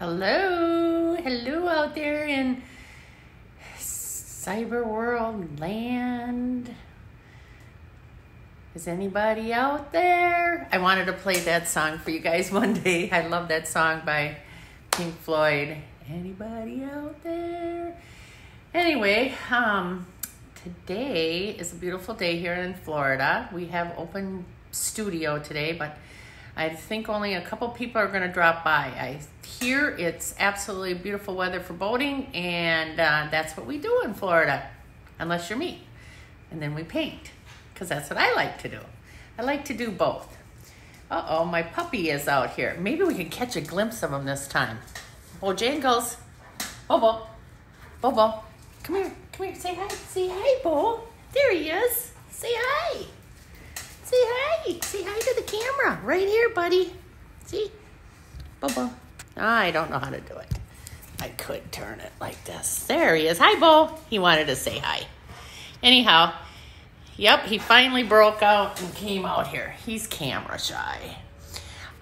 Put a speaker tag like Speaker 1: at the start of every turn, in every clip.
Speaker 1: Hello, hello out there in cyber world land. Is anybody out there? I wanted to play that song for you guys one day. I love that song by Pink Floyd. Anybody out there? Anyway, um, today is a beautiful day here in Florida. We have open studio today, but I think only a couple people are going to drop by. I hear it's absolutely beautiful weather for boating, and uh, that's what we do in Florida, unless you're me. And then we paint, because that's what I like to do. I like to do both. Uh oh, my puppy is out here. Maybe we can catch a glimpse of him this time. Oh, Jangles. Bobo. Bobo. Come here. Come here. Say hi. Say hi, Bo. There he is. Say hi. Say hi. Say hi to the camera. Right here, buddy. See? Bobo. I don't know how to do it. I could turn it like this. There he is. Hi, Bo. He wanted to say hi. Anyhow, yep, he finally broke out and came out here. He's camera shy.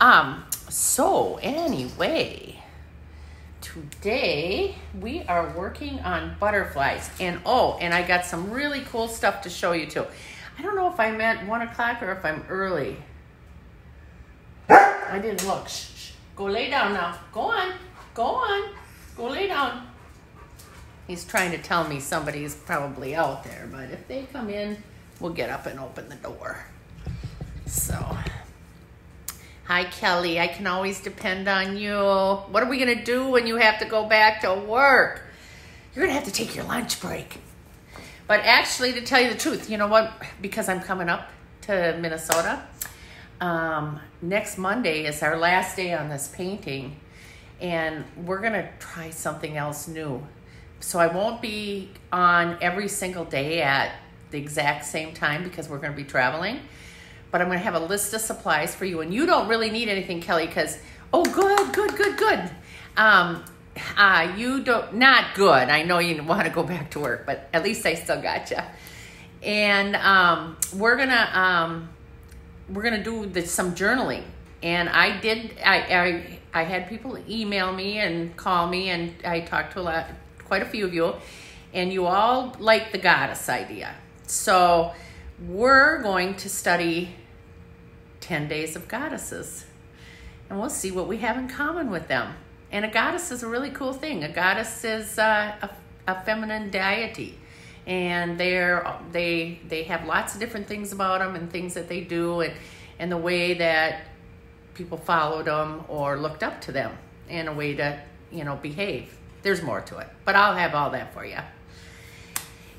Speaker 1: Um, so anyway, today we are working on butterflies. And oh, and I got some really cool stuff to show you too. I don't know if I'm at one o'clock or if I'm early. I didn't look. Shh, shh. Go lay down now. Go on. Go on. Go lay down. He's trying to tell me somebody's probably out there, but if they come in, we'll get up and open the door. So, hi Kelly, I can always depend on you. What are we going to do when you have to go back to work? You're going to have to take your lunch break. But actually, to tell you the truth, you know what? Because I'm coming up to Minnesota, um, next Monday is our last day on this painting, and we're gonna try something else new. So I won't be on every single day at the exact same time because we're gonna be traveling. But I'm gonna have a list of supplies for you, and you don't really need anything, Kelly, because oh, good, good, good, good. Um, uh, you don't, not good. I know you want to go back to work, but at least I still got you. And um, we're gonna um, we're gonna do some journaling. And I did. I, I I had people email me and call me, and I talked to a lot, quite a few of you, and you all like the goddess idea. So we're going to study ten days of goddesses, and we'll see what we have in common with them. And a goddess is a really cool thing. A goddess is uh, a, a feminine deity, and they're they they have lots of different things about them and things that they do, and and the way that people followed them or looked up to them, and a way to you know behave. There's more to it, but I'll have all that for you.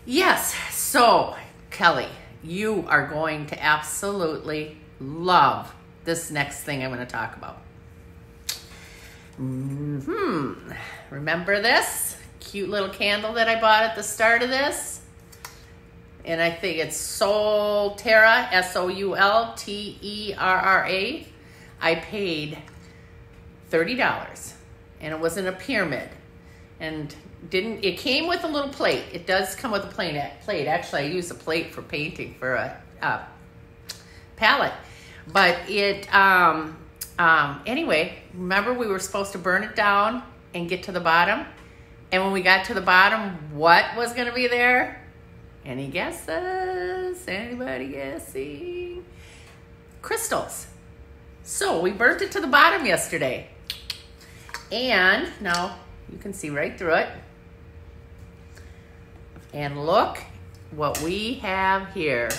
Speaker 1: Yes, so Kelly, you are going to absolutely love this next thing I'm going to talk about. Hmm. Remember this cute little candle that I bought at the start of this? And I think it's Soulterra, S O U L T E R R A. I paid $30 and it was in a pyramid. And didn't it came with a little plate. It does come with a plate. Plate. Actually, I use a plate for painting for a, a palette. But it um um, anyway, remember we were supposed to burn it down and get to the bottom? And when we got to the bottom, what was going to be there? Any guesses? Anybody guessing? Crystals. So we burnt it to the bottom yesterday. And now you can see right through it. And look what we have here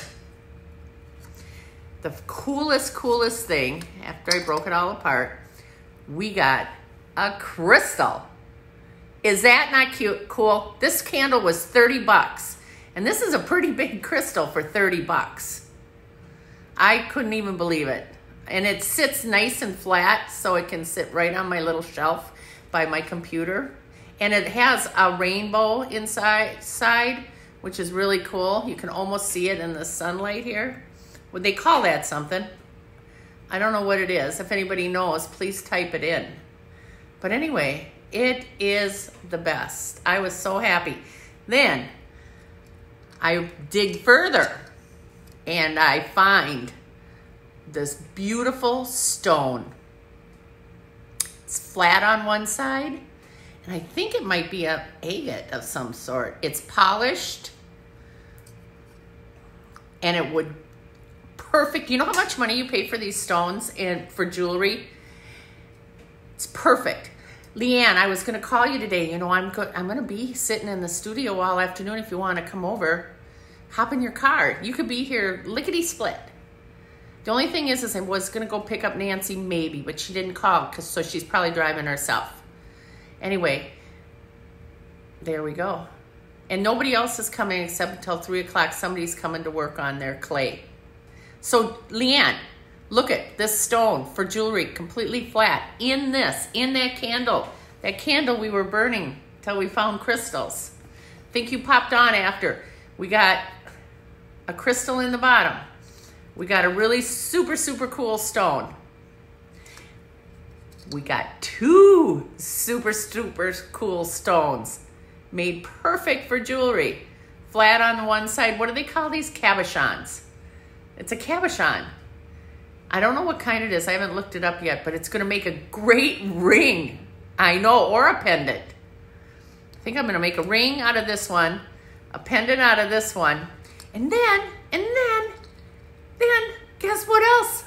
Speaker 1: the coolest, coolest thing, after I broke it all apart, we got a crystal. Is that not cute? Cool. This candle was 30 bucks. And this is a pretty big crystal for 30 bucks. I couldn't even believe it. And it sits nice and flat so it can sit right on my little shelf by my computer. And it has a rainbow inside side, which is really cool. You can almost see it in the sunlight here. Would they call that something? I don't know what it is. If anybody knows, please type it in. But anyway, it is the best. I was so happy. Then I dig further and I find this beautiful stone. It's flat on one side, and I think it might be a agate of some sort. It's polished, and it would perfect. You know how much money you pay for these stones and for jewelry? It's perfect. Leanne, I was going to call you today. You know, I'm I'm going to be sitting in the studio all afternoon. If you want to come over, hop in your car. You could be here lickety split. The only thing is, is I was going to go pick up Nancy maybe, but she didn't call because so she's probably driving herself. Anyway, there we go. And nobody else is coming except until three o'clock. Somebody's coming to work on their clay. So Leanne, look at this stone for jewelry, completely flat. In this, in that candle, that candle we were burning till we found crystals. Think you popped on after. We got a crystal in the bottom. We got a really super, super cool stone. We got two super, super cool stones made perfect for jewelry. Flat on the one side. What do they call these? Cabochons. It's a cabochon. I don't know what kind it is. I haven't looked it up yet, but it's going to make a great ring. I know, or a pendant. I think I'm going to make a ring out of this one, a pendant out of this one, and then, and then, then, guess what else?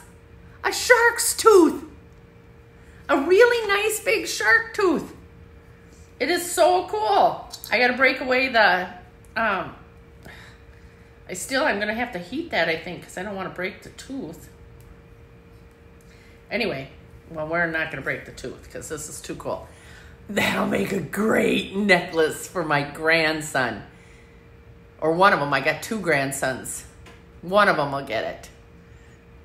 Speaker 1: A shark's tooth. A really nice big shark tooth. It is so cool. I got to break away the um, I still, I'm going to have to heat that, I think, because I don't want to break the tooth. Anyway, well, we're not going to break the tooth because this is too cool. That'll make a great necklace for my grandson. Or one of them. I got two grandsons. One of them will get it.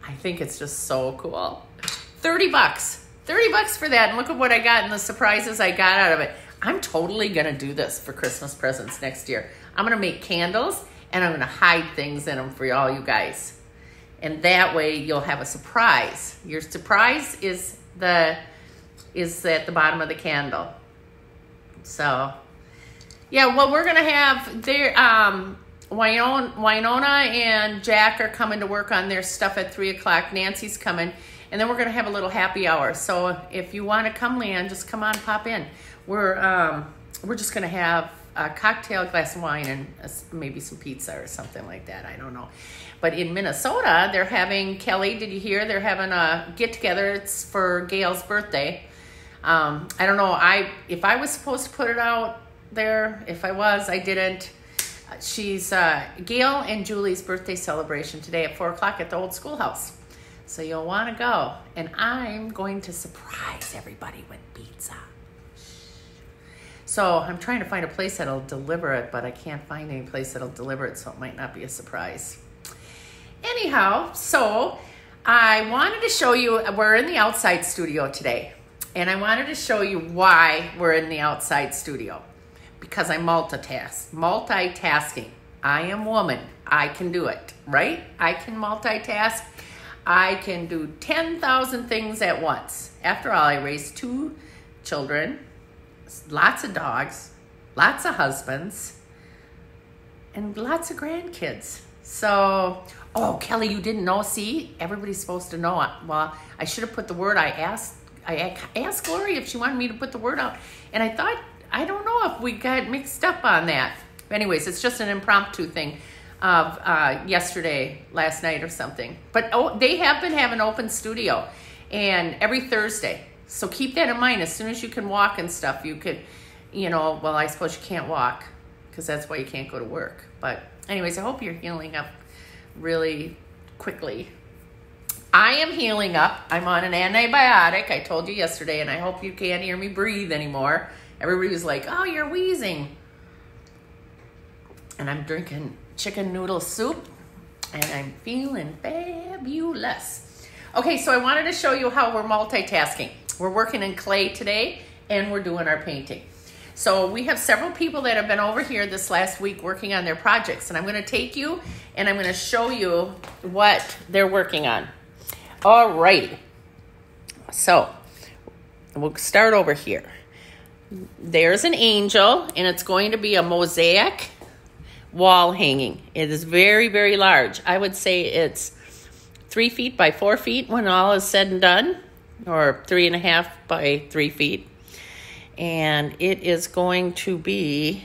Speaker 1: I think it's just so cool. 30 bucks. 30 bucks for that. And look at what I got and the surprises I got out of it. I'm totally going to do this for Christmas presents next year. I'm going to make candles and I'm going to hide things in them for all you guys. And that way you'll have a surprise. Your surprise is the is at the bottom of the candle. So, yeah, well, we're gonna have there. Um, Winona, and Jack are coming to work on their stuff at three o'clock. Nancy's coming, and then we're gonna have a little happy hour. So if you want to come, Leanne, just come on, pop in. We're um, we're just gonna have a cocktail, glass of wine, and a, maybe some pizza or something like that. I don't know. But in Minnesota, they're having Kelly. Did you hear? They're having a get together. It's for Gail's birthday. Um, I don't know. I if I was supposed to put it out there, if I was, I didn't. She's uh, Gail and Julie's birthday celebration today at four o'clock at the old schoolhouse. So you'll want to go, and I'm going to surprise everybody with pizza. So I'm trying to find a place that'll deliver it, but I can't find any place that'll deliver it, so it might not be a surprise. Anyhow, so I wanted to show you, we're in the outside studio today, and I wanted to show you why we're in the outside studio. Because I multitask, multitasking. I am woman, I can do it, right? I can multitask. I can do 10,000 things at once. After all, I raised two children, lots of dogs, lots of husbands, and lots of grandkids. So, oh, Kelly, you didn't know? See, everybody's supposed to know. Well, I should have put the word I asked. I asked Gloria if she wanted me to put the word out, and I thought I don't know if we got mixed up on that. Anyways, it's just an impromptu thing of uh, yesterday, last night, or something. But oh, they have been having an open studio, and every Thursday. So keep that in mind. As soon as you can walk and stuff, you could, you know, well, I suppose you can't walk because that's why you can't go to work. But, anyways, I hope you're healing up really quickly. I am healing up. I'm on an antibiotic. I told you yesterday, and I hope you can't hear me breathe anymore. Everybody was like, oh, you're wheezing. And I'm drinking chicken noodle soup, and I'm feeling fabulous. Okay, so I wanted to show you how we're multitasking. We're working in clay today and we're doing our painting. So we have several people that have been over here this last week working on their projects and I'm gonna take you and I'm gonna show you what they're working on. All right. So we'll start over here. There's an angel and it's going to be a mosaic wall hanging. It is very, very large. I would say it's three feet by four feet when all is said and done or three and a half by three feet. And it is going to be,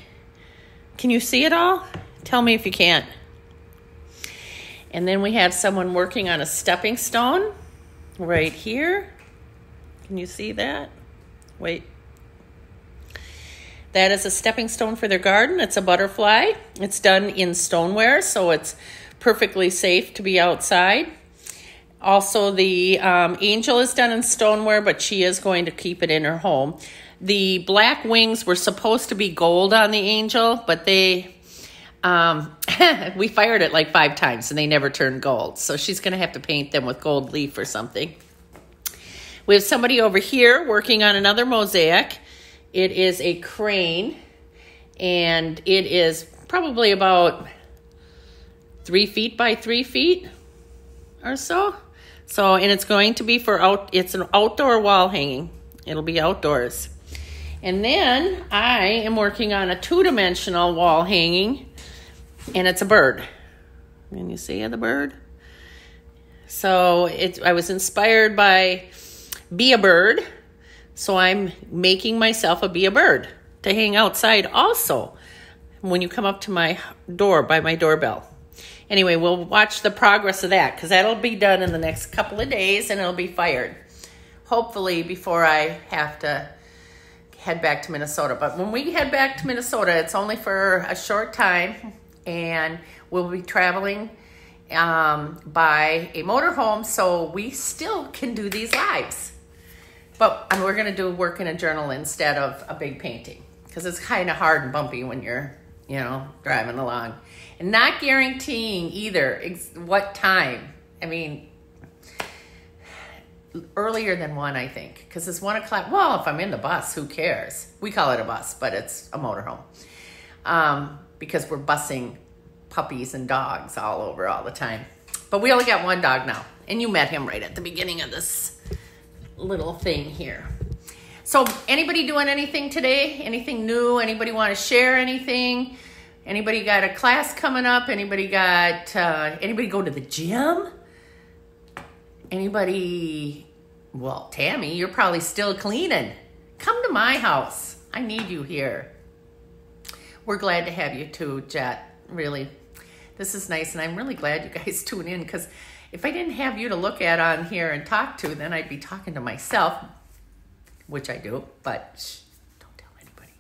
Speaker 1: can you see it all? Tell me if you can't. And then we have someone working on a stepping stone right here. Can you see that? Wait. That is a stepping stone for their garden. It's a butterfly. It's done in stoneware, so it's perfectly safe to be outside. Also, the um, angel is done in stoneware, but she is going to keep it in her home. The black wings were supposed to be gold on the angel, but they um, we fired it like five times and they never turned gold. So she's going to have to paint them with gold leaf or something. We have somebody over here working on another mosaic. It is a crane and it is probably about three feet by three feet or so. So, and it's going to be for out, it's an outdoor wall hanging. It'll be outdoors. And then I am working on a two dimensional wall hanging and it's a bird. Can you see the bird? So it, I was inspired by Be a Bird. So I'm making myself a Be a Bird to hang outside also when you come up to my door by my doorbell. Anyway, we'll watch the progress of that because that'll be done in the next couple of days and it'll be fired. Hopefully, before I have to head back to Minnesota. But when we head back to Minnesota, it's only for a short time and we'll be traveling um, by a motorhome, so we still can do these lives. But and we're gonna do work in a journal instead of a big painting because it's kind of hard and bumpy when you're, you know, driving along, and not guaranteeing either ex- what time. I mean, earlier than one, I think, because it's one o'clock. Well, if I'm in the bus, who cares? We call it a bus, but it's a motorhome. Um, because we're busing puppies and dogs all over all the time. But we only got one dog now, and you met him right at the beginning of this little thing here. So, anybody doing anything today? Anything new? Anybody want to share anything? Anybody got a class coming up? Anybody got uh, anybody go to the gym? Anybody? Well, Tammy, you're probably still cleaning. Come to my house. I need you here we're glad to have you too, Jet. Really, this is nice, and I'm really glad you guys tune in because if I didn't have you to look at on here and talk to, then I'd be talking to myself, which I do, but shh, don't tell anybody.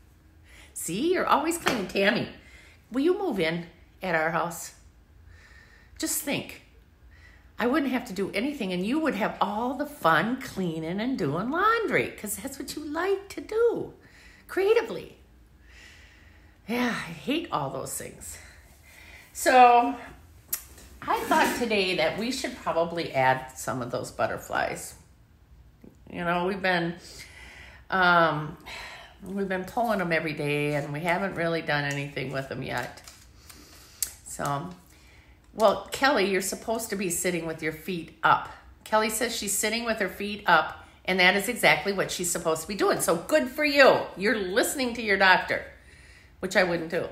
Speaker 1: See, you're always cleaning. Tammy, will you move in at our house? Just think. I wouldn't have to do anything, and you would have all the fun cleaning and doing laundry because that's what you like to do creatively. Yeah, I hate all those things. So I thought today that we should probably add some of those butterflies. You know, we've been um, we've been pulling them every day, and we haven't really done anything with them yet. So, well, Kelly, you're supposed to be sitting with your feet up. Kelly says she's sitting with her feet up, and that is exactly what she's supposed to be doing. So good for you. You're listening to your doctor which I wouldn't do.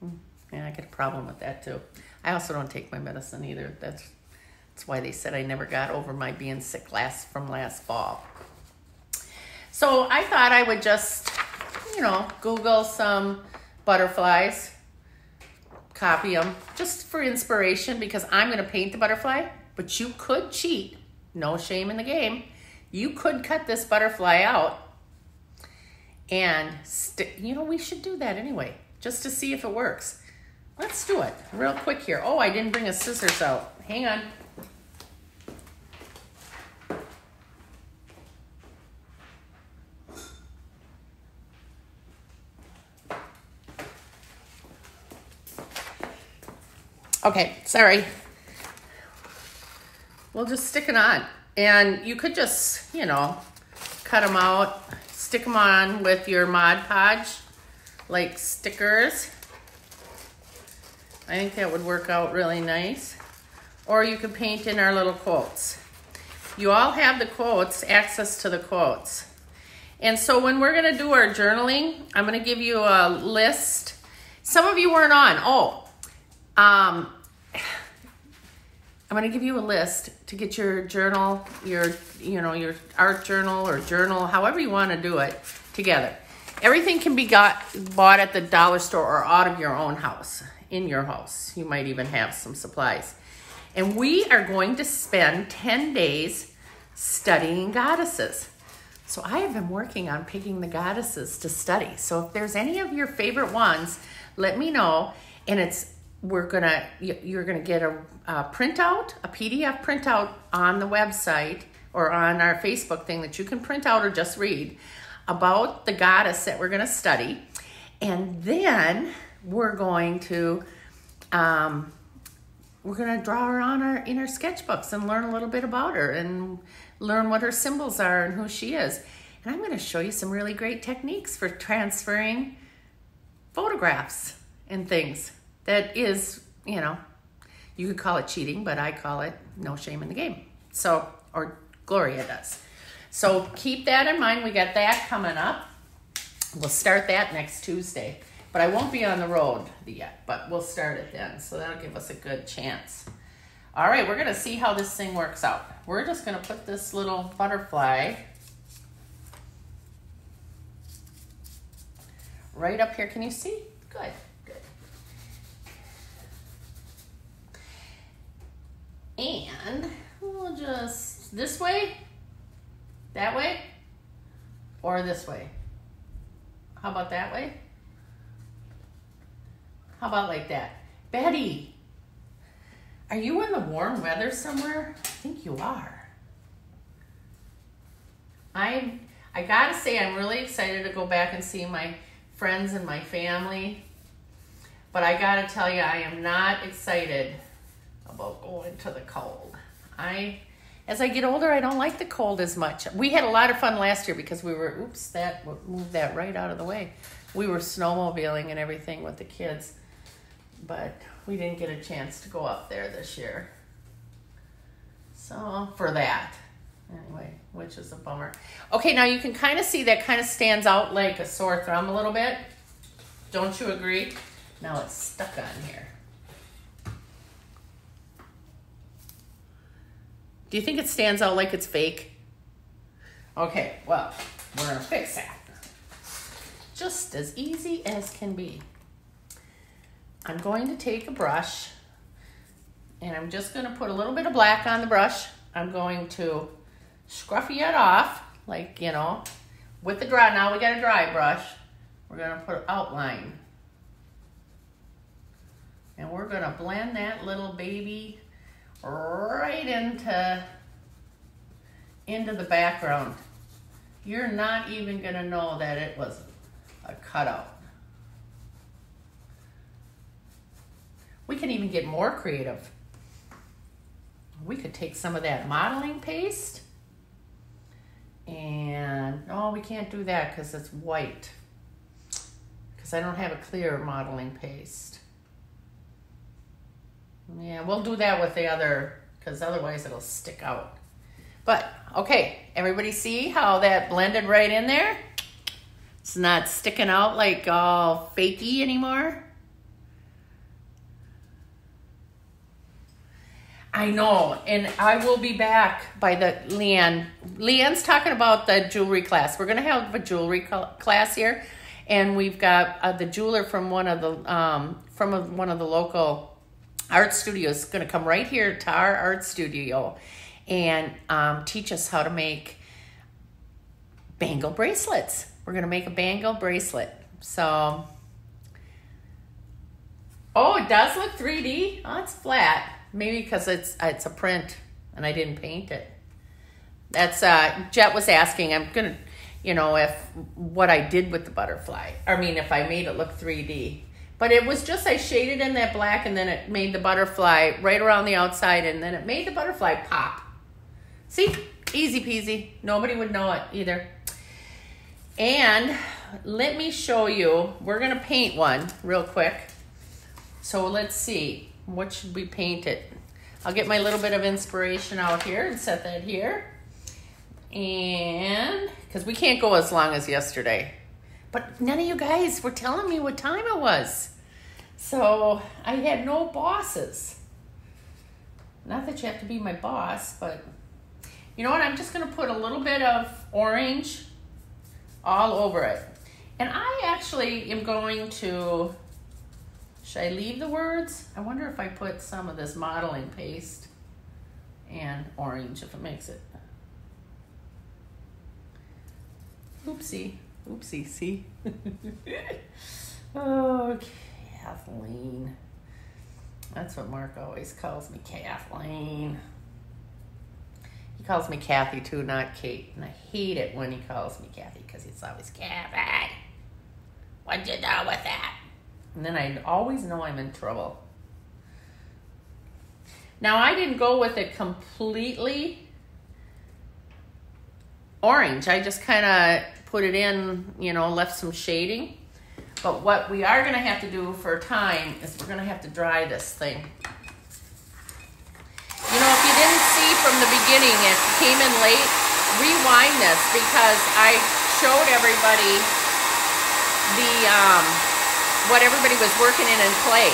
Speaker 1: Hmm. Yeah, I get a problem with that too. I also don't take my medicine either. That's that's why they said I never got over my being sick last from last fall. So I thought I would just, you know, Google some butterflies, copy them just for inspiration because I'm going to paint the butterfly, but you could cheat. No shame in the game. You could cut this butterfly out and you know we should do that anyway just to see if it works let's do it real quick here oh i didn't bring a scissors out hang on okay sorry we'll just stick it on and you could just you know cut them out stick them on with your Mod Podge, like stickers. I think that would work out really nice. Or you could paint in our little quotes. You all have the quotes, access to the quotes. And so when we're gonna do our journaling, I'm gonna give you a list. Some of you weren't on. Oh, um, I'm going to give you a list to get your journal, your you know, your art journal or journal, however you want to do it, together. Everything can be got bought at the dollar store or out of your own house, in your house. You might even have some supplies. And we are going to spend 10 days studying goddesses. So I have been working on picking the goddesses to study. So if there's any of your favorite ones, let me know. And it's we're gonna you're gonna get a, a printout, a PDF printout on the website or on our Facebook thing that you can print out or just read about the goddess that we're gonna study, and then we're going to um, we're gonna draw her on our in our sketchbooks and learn a little bit about her and learn what her symbols are and who she is. And I'm gonna show you some really great techniques for transferring photographs and things that is, you know, you could call it cheating, but I call it no shame in the game. So, or Gloria does. So keep that in mind. We got that coming up. We'll start that next Tuesday. But I won't be on the road yet, but we'll start it then. So that'll give us a good chance. All right, we're going to see how this thing works out. We're just going to put this little butterfly right up here. Can you see? Good. And we'll just this way, that way, or this way. How about that way? How about like that? Betty, are you in the warm weather somewhere? I think you are. I'm, I gotta say I'm really excited to go back and see my friends and my family. But I gotta tell you, I am not excited about going to the cold. I, as I get older, I don't like the cold as much. We had a lot of fun last year because we were, oops, that moved that right out of the way. We were snowmobiling and everything with the kids, but we didn't get a chance to go up there this year. So for that, anyway, which is a bummer. Okay, now you can kind of see that kind of stands out like a sore thumb a little bit. Don't you agree? Now it's stuck on here. Do you think it stands out like it's fake? Okay, well, we're gonna fix that. Just as easy as can be. I'm going to take a brush and I'm just gonna put a little bit of black on the brush. I'm going to scruffy it off, like, you know, with the dry, now we got a dry brush. We're gonna put outline. And we're gonna blend that little baby right into, into the background. You're not even gonna know that it was a cutout. We can even get more creative. We could take some of that modeling paste and, oh, we can't do that because it's white. Because I don't have a clear modeling paste. Yeah, we'll do that with the other, because otherwise it'll stick out. But, okay, everybody see how that blended right in there? It's not sticking out like all fakey anymore. I know, and I will be back by the Leanne. Leanne's talking about the jewelry class. We're gonna have a jewelry class here, and we've got uh, the jeweler from one of the um, from a, one of the local art studio is going to come right here to our art studio and um, teach us how to make bangle bracelets. We're going to make a bangle bracelet. So, oh, it does look 3D. Oh, it's flat. Maybe because it's it's a print and I didn't paint it. That's uh, Jet was asking. I'm gonna, you know, if what I did with the butterfly. I mean, if I made it look 3D. But it was just I shaded in that black and then it made the butterfly right around the outside and then it made the butterfly pop. See? Easy peasy. Nobody would know it either. And let me show you. We're going to paint one real quick. So let's see. What should we paint it? I'll get my little bit of inspiration out here and set that here. And because we can't go as long as yesterday. But none of you guys were telling me what time it was. So I had no bosses. Not that you have to be my boss, but you know what? I'm just going to put a little bit of orange all over it. And I actually am going to, should I leave the words? I wonder if I put some of this modeling paste and orange, if it makes it. Oopsie, oopsie, see? oh, Kathleen. That's what Mark always calls me, Kathleen. He calls me Kathy too, not Kate. And I hate it when he calls me Kathy because it's always Kathy. What'd you do with that? And then I always know I'm in trouble. Now I didn't go with it completely orange. I just kind of put it in, you know, left some shading. But what we are going to have to do for time is we're going to have to dry this thing. You know, if you didn't see from the beginning, you came in late, rewind this because I showed everybody the um, what everybody was working in in clay.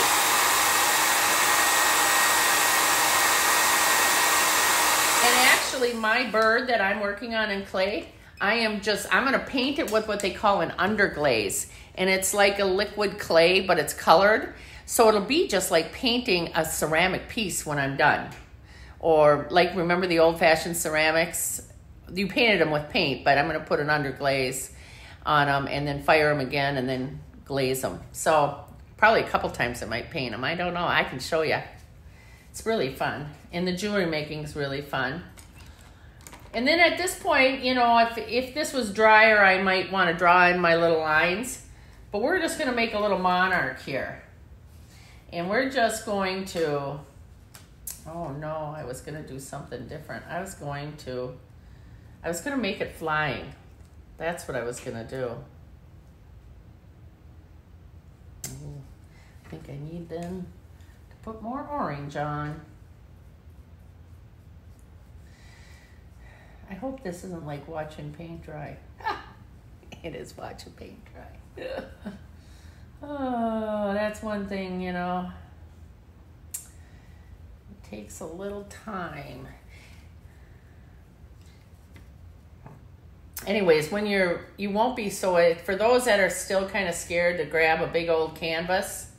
Speaker 1: And actually, my bird that I'm working on in clay, I am just, I'm going to paint it with what they call an underglaze. And it's like a liquid clay, but it's colored. So it'll be just like painting a ceramic piece when I'm done. Or like, remember the old fashioned ceramics? You painted them with paint, but I'm going to put an underglaze on them and then fire them again and then glaze them. So probably a couple times I might paint them. I don't know. I can show you. It's really fun. And the jewelry making is really fun. And then at this point, you know, if, if this was drier, I might want to draw in my little lines. But we're just going to make a little monarch here. And we're just going to, oh no, I was going to do something different. I was going to, I was going to make it flying. That's what I was going to do. Ooh, I think I need then to put more orange on. I hope this isn't like watching paint dry. it is watching paint dry. oh, that's one thing, you know. It takes a little time. Anyways, when you're, you won't be so, eh, for those that are still kind of scared to grab a big old canvas,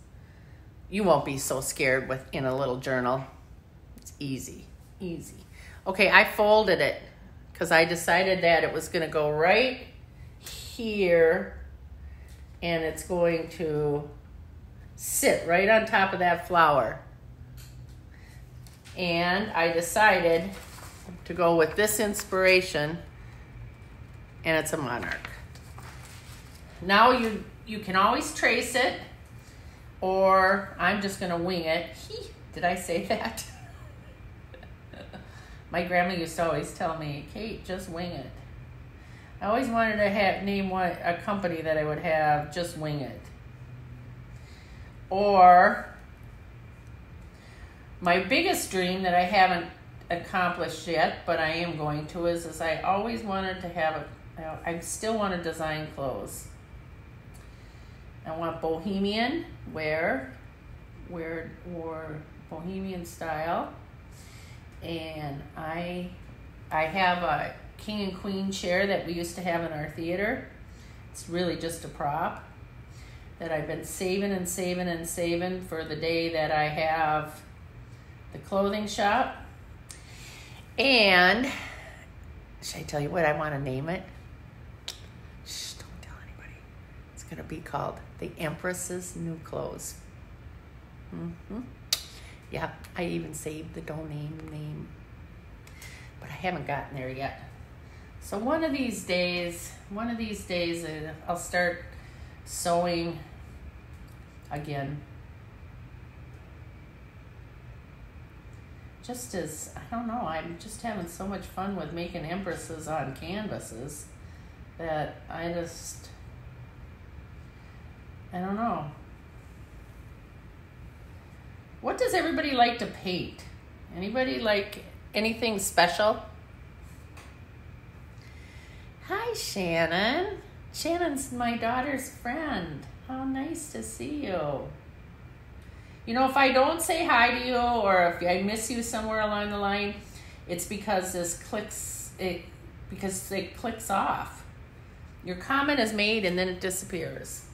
Speaker 1: you won't be so scared with in a little journal. It's easy, easy. Okay, I folded it because I decided that it was going to go right here and it's going to sit right on top of that flower. And I decided to go with this inspiration and it's a monarch. Now you, you can always trace it or I'm just to wing it. Did I say that? My grandma used to always tell me, Kate, just wing it. I always wanted to have name one a company that I would have just wing it. Or my biggest dream that I haven't accomplished yet, but I am going to is, is I always wanted to have a, I still want to design clothes. I want bohemian wear, wear or bohemian style and I I have a king and queen chair that we used to have in our theater. It's really just a prop that I've been saving and saving and saving for the day that I have the clothing shop. And should I tell you what I want to name it? Shh, don't tell anybody. It's going to be called The Empress's New Clothes. Mm-hmm. Yeah, I even saved the domain name, but I haven't gotten there yet. So one of these days, one of these days, uh, I'll start sewing again. Just as, I don't know, I'm just having so much fun with making empresses on canvases that I just, I don't know. What does everybody like to paint? Anybody like anything special? Hi, Shannon. Shannon's my daughter's friend. How nice to see you. You know, if I don't say hi to you or if I miss you somewhere along the line, it's because this clicks it because it clicks off. Your comment is made and then it disappears.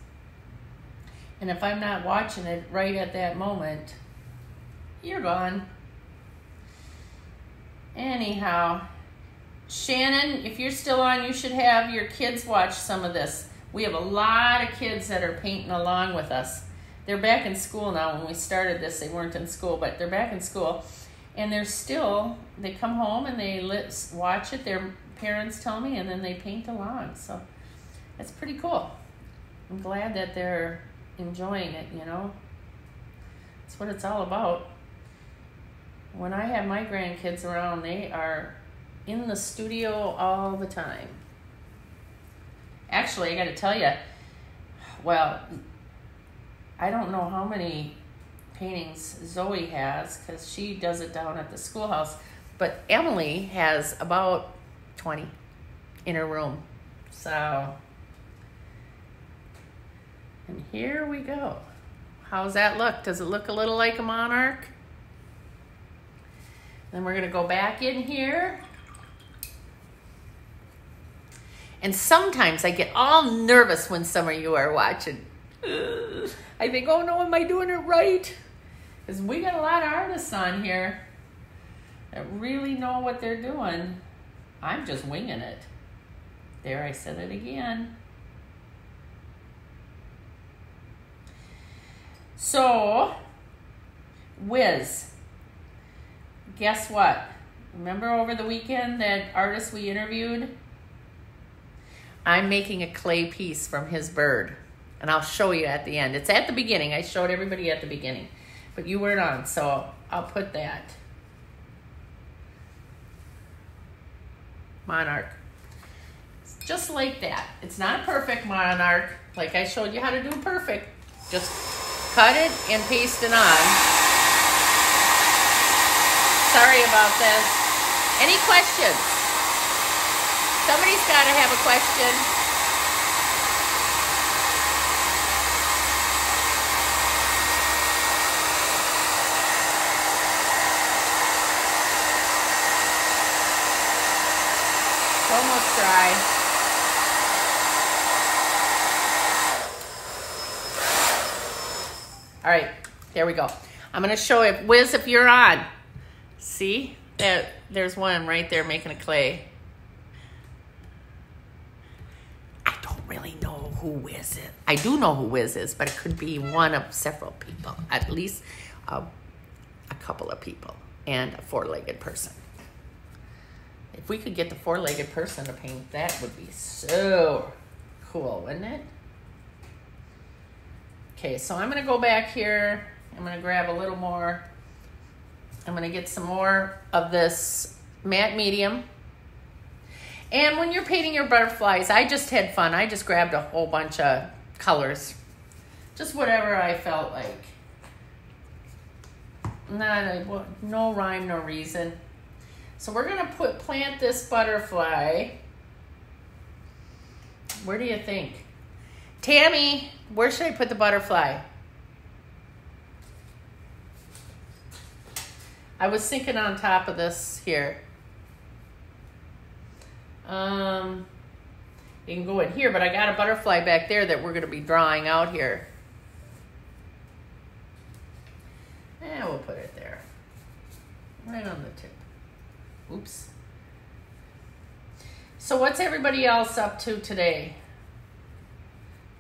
Speaker 1: And if I'm not watching it right at that moment, you're gone. Anyhow, Shannon, if you're still on, you should have your kids watch some of this. We have a lot of kids that are painting along with us. They're back in school now. When we started this, they weren't in school, but they're back in school. And they're still, they come home and they watch it. Their parents tell me, and then they paint along. So that's pretty cool. I'm glad that they're enjoying it, you know. That's what it's all about. When I have my grandkids around, they are in the studio all the time. Actually, I got to tell you, well, I don't know how many paintings Zoe has because she does it down at the schoolhouse, but Emily has about 20 in her room. So, and here we go. How's that look? Does it look a little like a monarch? Then we're going to go back in here And sometimes I get all nervous when some of you are watching. I think, oh no, am I doing it right? Because we got a lot of artists on here that really know what they're doing. I'm just winging it. There, I said it again. So, Wiz, guess what? Remember over the weekend that artist we interviewed? I'm making a clay piece from his bird. And I'll show you at the end. It's at the beginning. I showed everybody at the beginning. But you weren't on, so I'll put that. Monarch. just like that. It's not a perfect monarch, like I showed you how to do perfect. Just cut it and paste it on. Sorry about this. Any questions? Somebody's got to have a question. Almost dry. All right, there we go. I'm going to show it. Wiz, if you're on, see? That, there's one right there making a clay. Who is. I do know who is, but it could be one of several people, at least uh, a couple of people, and a four-legged person. If we could get the four-legged person to paint, that would be so cool, wouldn't it? Okay, so I'm gonna go back here. I'm gonna grab a little more. I'm gonna get some more of this matte medium. And when you're painting your butterflies, I just had fun. I just grabbed a whole bunch of colors. Just whatever I felt like. Not a, no rhyme, no reason. So we're gonna put plant this butterfly. Where do you think? Tammy, where should I put the butterfly? I was thinking on top of this here. Um, you can go in here, but I got a butterfly back there that we're going to be drawing out here. And we'll put it there. Right on the tip. Oops. So what's everybody else up to today?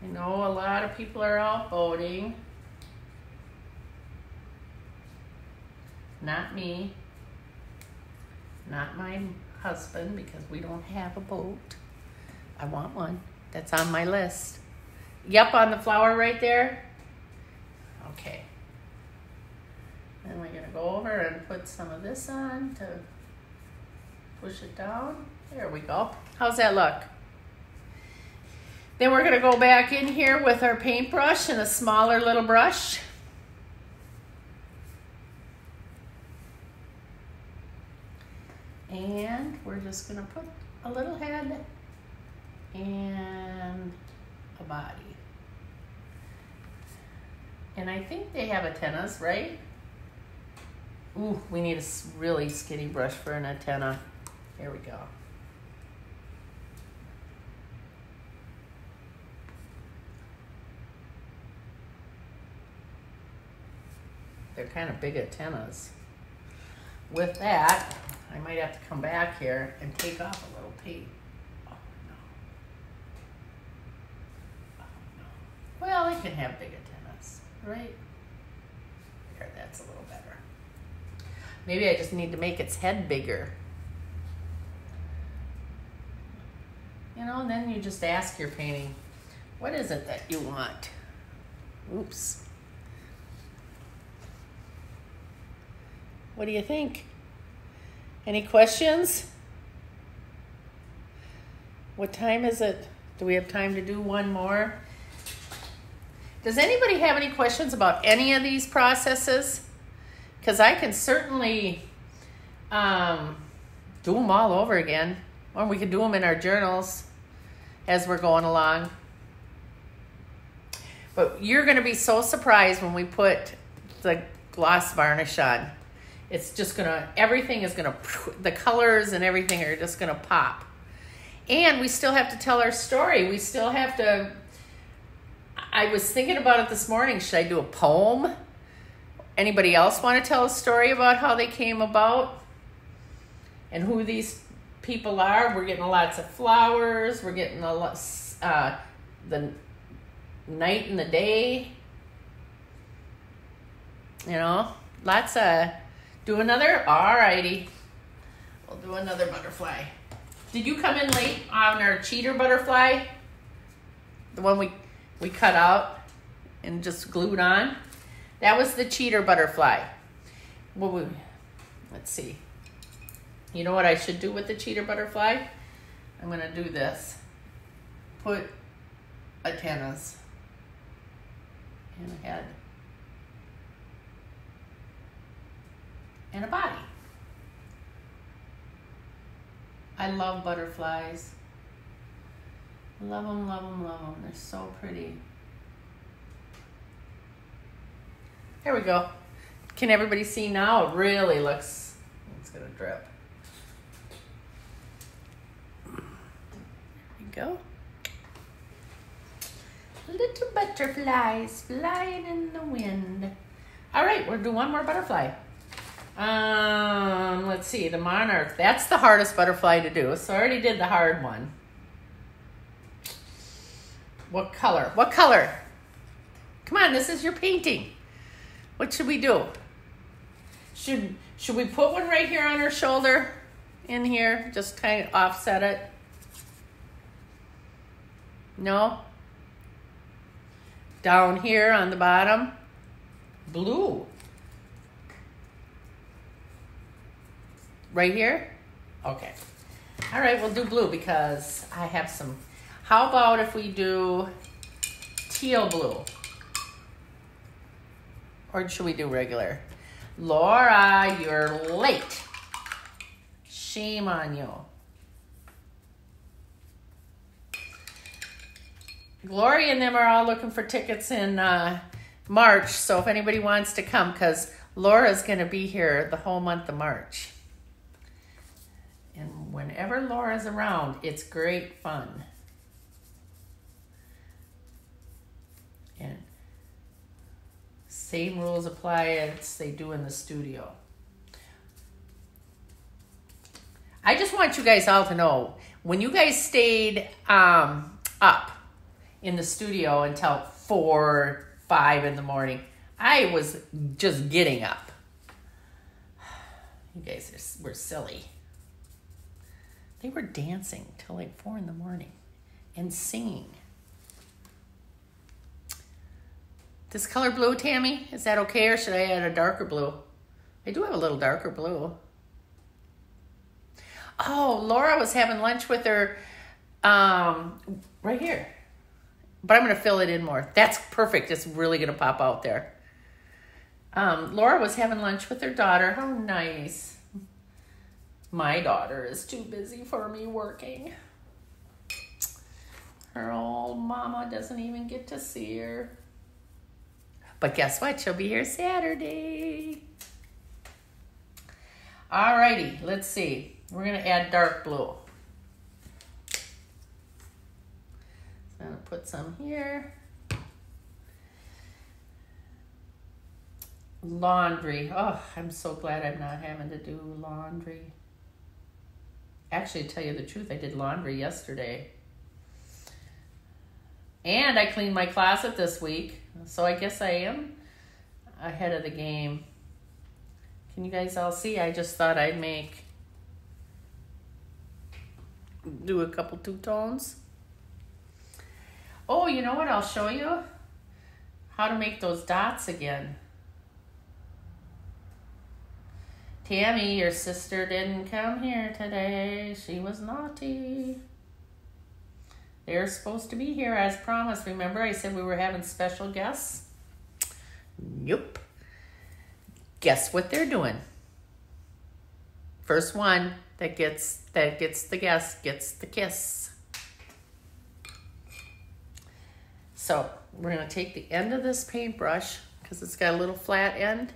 Speaker 1: I know a lot of people are out voting. Not me. Not my husband because we don't have a boat. I want one. That's on my list. Yep, on the flower right there. Okay. Then we're going to go over and put some of this on to push it down. There we go. How's that look? Then we're going to go back in here with our paintbrush and a smaller little brush. And we're just gonna put a little head and a body. And I think they have antennas, right? Ooh, we need a really skinny brush for an antenna. Here we go. They're kind of big antennas. With that, I might have to come back here and take off a little tape. Oh, no. Oh. Well, they can have big antennas, right? There, that's a little better. Maybe I just need to make its head bigger. You know, and then you just ask your painting, what is it that you want? Oops. What do you think? Any questions? What time is it? Do we have time to do one more? Does anybody have any questions about any of these processes? Because I can certainly um, do them all over again, or we could do them in our journals as we're going along. But you're going to be so surprised when we put the gloss varnish on it's just gonna everything is gonna the colors and everything are just gonna pop. And we still have to tell our story. We still have to i was thinking about it this morning. Should i do a poem? Anybody else want to tell a story about how they came about? And who these people are? We're getting lots of flowers. We're getting a lot uh, the night and the day. You know lots of do another? Alrighty. We'll do another butterfly. Did you come in late on our cheater butterfly? The one we, we cut out and just glued on? That was the cheater butterfly. What we, let's see. You know what I should do with the cheater butterfly? I'm going to do this. Put antennas and a head. And a body. I love butterflies. Love them, love them, love them. They're so pretty. There we go. Can everybody see now? It really looks, it's gonna drip. There we go. Little butterflies flying in the wind. All right, we'll do one more butterfly. Um, let's see, the monarch. That's the hardest butterfly to do. So I already did the hard one. What color? What color? Come on, this is your painting. What should we do? Should should we put one right here on her shoulder? In here, just kind of offset it. No? Down here on the bottom. Blue. Right here? Okay. All right, we'll do blue because I have some. How about if we do teal blue? Or should we do regular? Laura, you're late. Shame on you. Gloria and them are all looking for tickets in uh, March, so if anybody wants to come, because Laura's going to be here the whole month of March. Whenever Laura's around, it's great fun. And same rules apply as they do in the studio. I just want you guys all to know when you guys stayed um, up in the studio until four, five in the morning, I was just getting up. You guys are, were silly. They were dancing till like four in the morning and singing. This color blue, Tammy, is that okay or should I add a darker blue? I do have a little darker blue. Oh, Laura was having lunch with her um, right here. But I'm going to fill it in more. That's perfect. It's really going to pop out there. Um, Laura was having lunch with her daughter. How nice. My daughter is too busy for me working. Her old mama doesn't even get to see her. But guess what? She'll be here Saturday. Alrighty, let's see. We're gonna add dark blue. I'm gonna put some here. Laundry. Oh, I'm so glad I'm not having to do laundry. Actually, tell you the truth, I did laundry yesterday. And I cleaned my closet this week. So I guess I am ahead of the game. Can you guys all see? I just thought I'd make do a couple two tones. Oh, you know what? I'll show you how to make those dots again. Tammy, your sister didn't come here today. She was naughty. They're supposed to be here as promised. Remember, I said we were having special guests? Nope. Guess what they're doing? First one that gets that gets the guest gets the kiss. So we're gonna take the end of this paintbrush because it's got a little flat end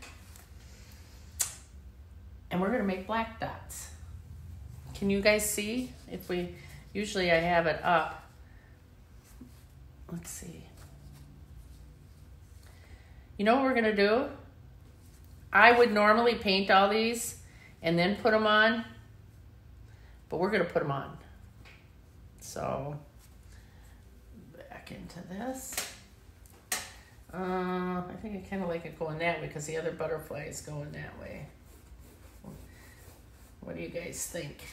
Speaker 1: and we're gonna make black dots. Can you guys see? If we, usually I have it up. Let's see. You know what we're gonna do? I would normally paint all these and then put them on, but we're gonna put them on. So, back into this. Uh, I think I kind of like it going that way because the other butterfly is going that way. What do you guys think?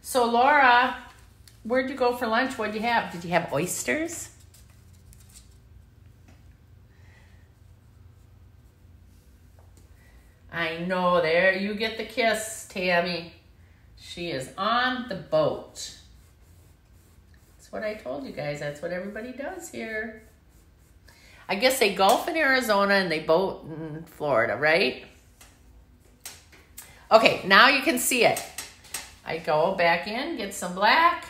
Speaker 1: So Laura, where'd you go for lunch? What'd you have? Did you have oysters? I know, there you get the kiss, Tammy. She is on the boat. That's what I told you guys. That's what everybody does here. I guess they golf in Arizona and they boat in Florida, right? Okay, now you can see it. I go back in, get some black,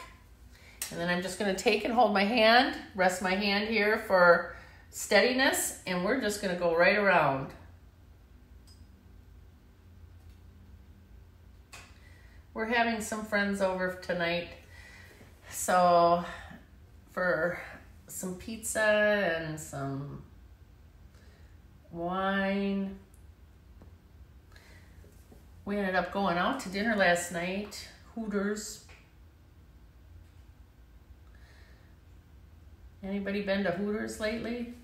Speaker 1: and then I'm just gonna take and hold my hand, rest my hand here for steadiness, and we're just gonna go right around. We're having some friends over tonight, so for some pizza and some wine we ended up going out to dinner last night, Hooters. Anybody been to Hooters lately?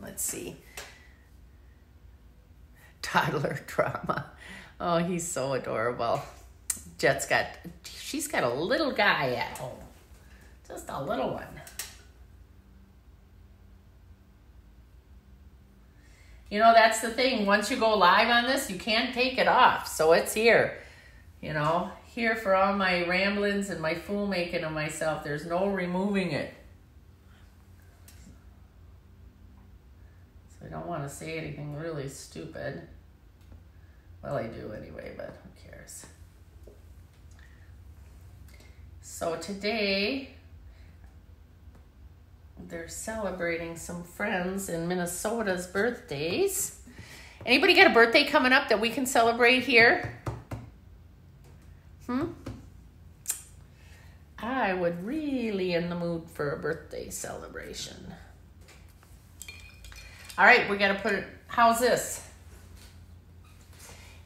Speaker 1: Let's see. Toddler drama. Oh, he's so adorable. Jet's got, she's got a little guy at home. Just a little one. You know, that's the thing. Once you go live on this, you can't take it off. So it's here. You know, here for all my ramblings and my fool making of myself. There's no removing it. So I don't want to say anything really stupid. Well, I do anyway, but who cares? So today, they're celebrating some friends in Minnesota's birthdays. Anybody got a birthday coming up that we can celebrate here? Hmm? I would really in the mood for a birthday celebration. All right, we got to put it, how's this?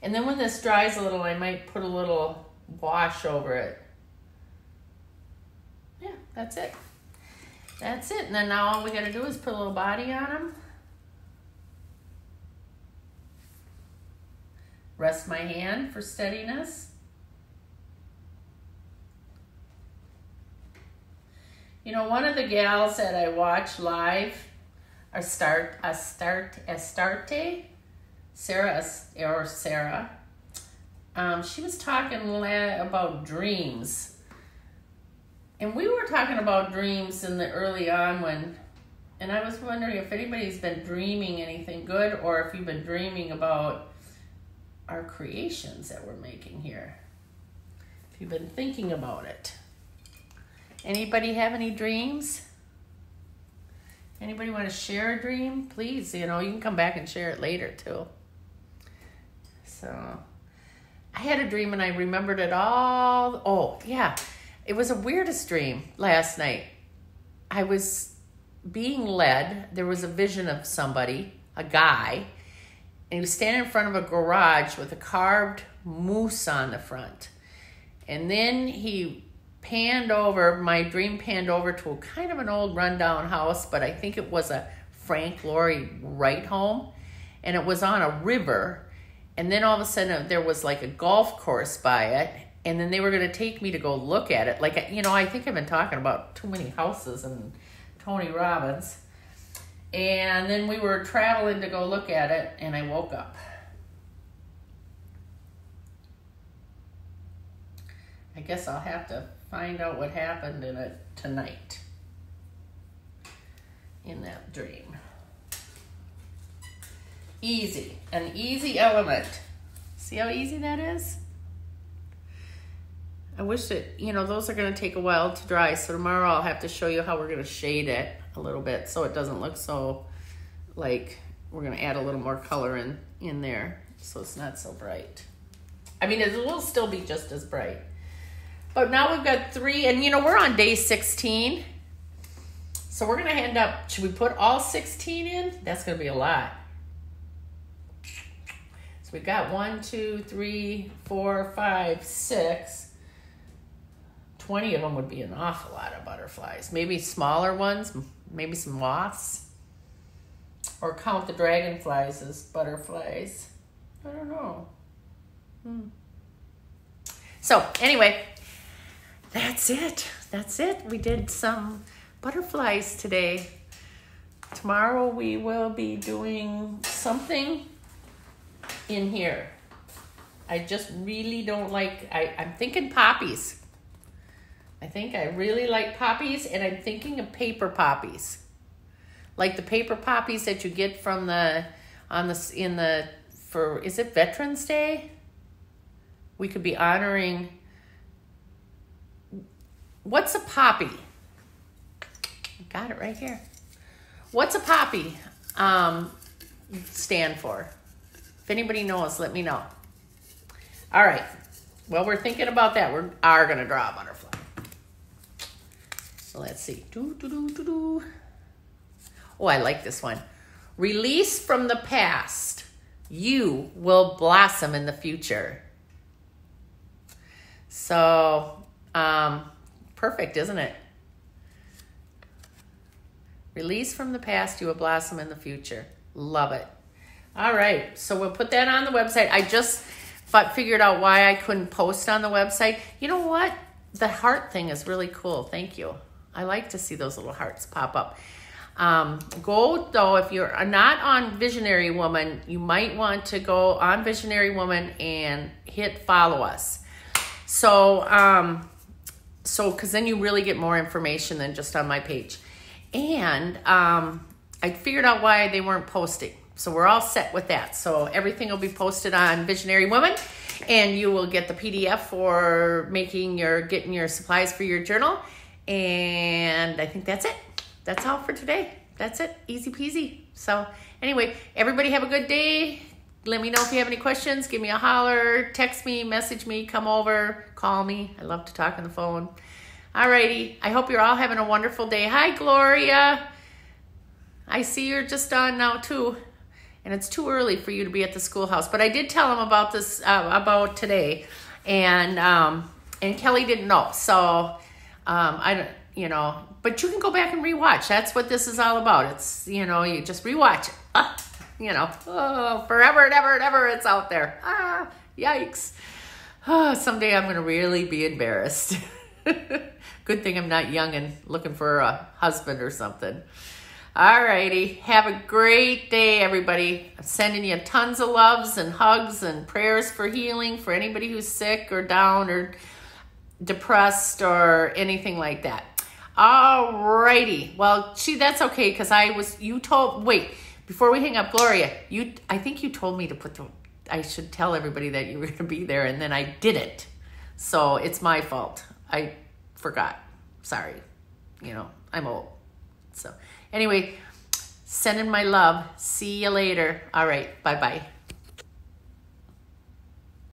Speaker 1: And then when this dries a little, I might put a little wash over it. Yeah, that's it. That's it. And then now all we got to do is put a little body on them. Rest my hand for steadiness. You know, one of the gals that I watch live, Astarte, Astarte, Astarte, Sarah, or Sarah, um, she was talking about dreams and we were talking about dreams in the early on when, and I was wondering if anybody's been dreaming anything good or if you've been dreaming about our creations that we're making here. if you've been thinking about it. Anybody have any dreams? Anybody want to share a dream? Please, you know, you can come back and share it later too. So, I had a dream and I remembered it all. Oh, yeah. It was a weirdest dream last night. I was being led. There was a vision of somebody, a guy, and he was standing in front of a garage with a carved moose on the front. And then he panned over, my dream panned over to a kind of an old rundown house, but I think it was a Frank Lloyd Wright home. And it was on a river. And then all of a sudden there was like a golf course by it. And then they were going to take me to go look at it. Like, you know, I think I've been talking about too many houses and Tony Robbins. And then we were traveling to go look at it, and I woke up. I guess I'll have to find out what happened in it tonight in that dream. Easy, an easy element. See how easy that is? I wish that, you know, those are going to take a while to dry. So tomorrow I'll have to show you how we're going to shade it a little bit so it doesn't look so like we're going to add a little more color in, in there so it's not so bright. I mean, it will still be just as bright. But now we've got three, and you know, we're on day 16. So we're going to end up, should we put all 16 in? That's going to be a lot. So we've got one, two, three, four, five, six. 20 of them would be an awful lot of butterflies. Maybe smaller ones, maybe some moths. Or count the dragonflies as butterflies. I don't know. Hmm. So, anyway, that's it. That's it. We did some butterflies today. Tomorrow we will be doing something in here. I just really don't like, I, I'm thinking poppies. I think I really like poppies and I'm thinking of paper poppies. Like the paper poppies that you get from the, on the, in the, for, is it Veterans Day? We could be honoring What's a poppy? Got it right here. What's a poppy um, stand for? If anybody knows, let me know. All right. Well, we're thinking about that. We are going to draw a butterfly. So let's see. Do, do, do, do, do. Oh, I like this one. Release from the past. You will blossom in the future. So, um, Perfect, isn't it? Release from the past, you will blossom in the future. Love it. All right, so we'll put that on the website. I just figured out why I couldn't post on the website. You know what? The heart thing is really cool. Thank you. I like to see those little hearts pop up. Um, go though, if you're not on Visionary Woman, you might want to go on Visionary Woman and hit follow us. So, um, so because then you really get more information than just on my page and um, i figured out why they weren't posting so we're all set with that so everything will be posted on visionary woman and you will get the pdf for making your getting your supplies for your journal and i think that's it that's all for today that's it easy peasy so anyway everybody have a good day let me know if you have any questions. Give me a holler, text me, message me, come over, call me. I love to talk on the phone. Alrighty, I hope you're all having a wonderful day. Hi, Gloria. I see you're just on now too, and it's too early for you to be at the schoolhouse. But I did tell him about this uh, about today, and um, and Kelly didn't know. So um, I don't, you know, but you can go back and rewatch. That's what this is all about. It's you know, you just rewatch it. Uh, you know, oh, forever and ever and ever it's out there. Ah, yikes. Oh, someday I'm going to really be embarrassed. Good thing I'm not young and looking for a husband or something. All righty. Have a great day, everybody. I'm sending you tons of loves and hugs and prayers for healing for anybody who's sick or down or depressed or anything like that. All righty. Well, gee, that's okay because I was, you told, wait, before we hang up, Gloria, you I think you told me to put the I should tell everybody that you were going to be there and then I didn't. So it's my fault. I forgot. Sorry. You know, I'm old. So anyway, sending my love. See you later. All right. Bye bye.